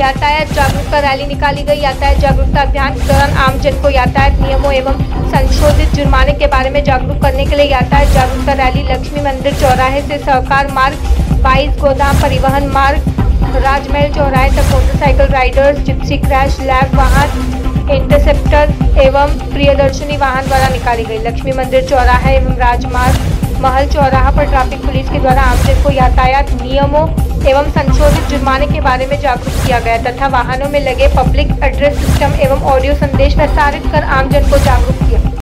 यातायात जागरूकता रैली निकाली गई। यातायात जागरूकता अभियान के दौरान आमजन को यातायात नियमों एवं संशोधित जुर्माने के बारे में जागरूक करने के लिए यातायात जागरूकता रैली लक्ष्मी मंदिर चौराहे से सहकार मार्ग, बाईस गोदाम परिवहन मार्ग, राजमहल चौराहे तक motorcycle riders, gypsy crash lab वाहन, इंटरसेप्टर एवं प्रियदर्शनी वाहन द्वारा निकाली गई। लक्ष्मी मंदिर चौराहे एवं राजमार्ग महल चौराहा पर ट्रैफ़िक पुलिस के द्वारा आमजन को यातायात नियमों एवं संशोधित जुर्माने के बारे में जागरूक किया गया तथा वाहनों में लगे पब्लिक एड्रेस सिस्टम एवं ऑडियो संदेश प्रसारित कर आमजन को जागरूक किया।